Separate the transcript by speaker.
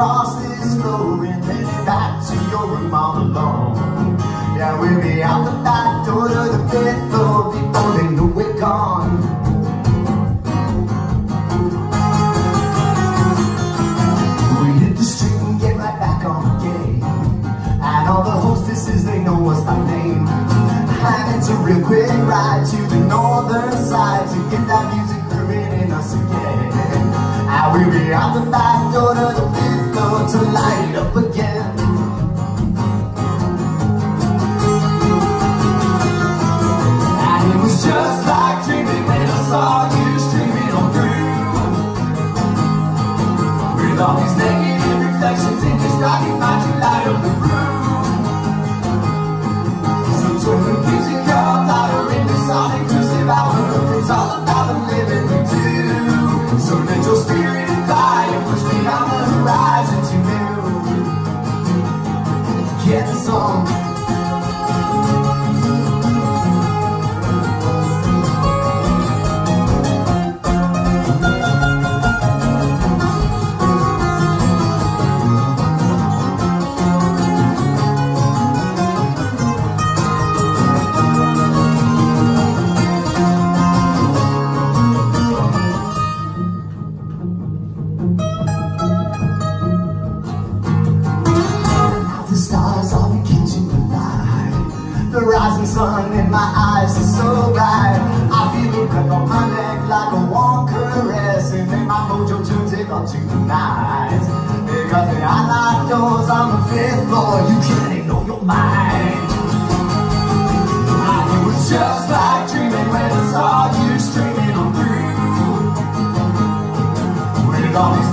Speaker 1: cross this road and then back to your room all alone. Yeah, we'll be out the back door to the fifth floor before they know we're gone. We hit the street and get right back on the game. And all the hostesses, they know us by name. And it's a real quick ride to the northern side to get that music grooving in us again. And we'll be out the back all sun in my eyes is so bright I feel it grip on my neck like a warm caress And make my mojo turns it up tonight. Because I outline doors on the fifth floor. You can't ignore your mind. It was just like dreaming when I saw you streaming on through. With all these